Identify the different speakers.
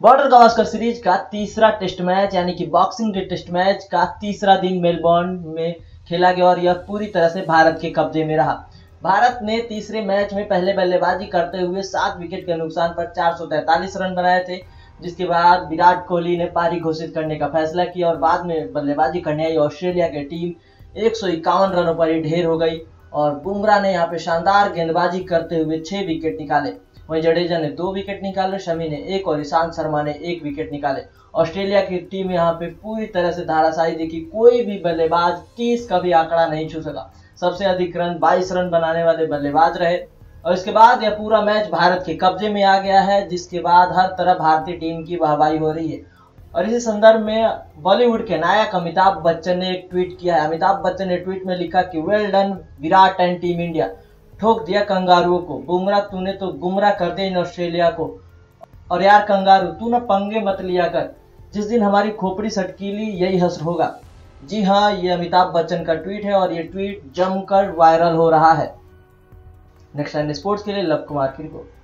Speaker 1: Border Gavaskar series का तीसरा test match यानी कि बॉक्सिंग डे टेस्ट मैच का तीसरा दिन मेलबोर्न में खेला गया और यह पूरी तरह से भारत के कब्जे में रहा। भारत ने तीसरे मैच में पहले बल्लेबाजी करते हुए सात विकेट के नुकसान पर चार सौ तैंतालीस रन बनाए थे, जिसके बाद विराट कोहली ने पारी घोषित करने का फैसला किया और बाद में बल्लेबाजी करने आई ऑस्ट्रेलिया की टीम, एक सौ इक्यावन रनों पर ही ढेर हो गई और बुमराह ने यहाँ पे शानदार गेंदबाजी करते हुए छह विकेट निकाले। वहीं जडेजा ने दो विकेट निकाले, शमी ने एक और, ईशांत शर्मा ने एक विकेट निकाले। ऑस्ट्रेलिया की टीम यहाँ पे पूरी तरह से धाराशाही देखी कोई भी बल्लेबाज तीस का भी आंकड़ा नहीं छू सका। सबसे अधिक रन 22 रन बनाने वाले बल्लेबाज रहे। और इसके बाद यह पूरा मैच भारत के कब्जे में आ गया है, जिसके बाद हर तरफ़ भारतीय टीम की वाहवाही हो रही है। और इसी संदर्भ में बॉलीवुड के नायक अमिताभ बच्चन ने एक ट्वीट किया है। अमिताभ बच्चन ने ट्वीट में लिखा कि well done Virat and team India ठोक दिया कंगारुओं को। बुमरा तूने तो गुमराह कर दिया इन ऑस्ट्रेलिया को। और यार कंगारू, तू ना पंगे मत लिया कर। जिस दिन हमारी खोपड़ी सटकीली यही हसर होगा। जी हाँ ये अमिताभ बच्चन का ट्वीट है और ये ट्वीट जमकर वायरल हो रहा है। नेक्स्ट स्पोर्ट्स के लिए लव कुमार की रिपोर्ट।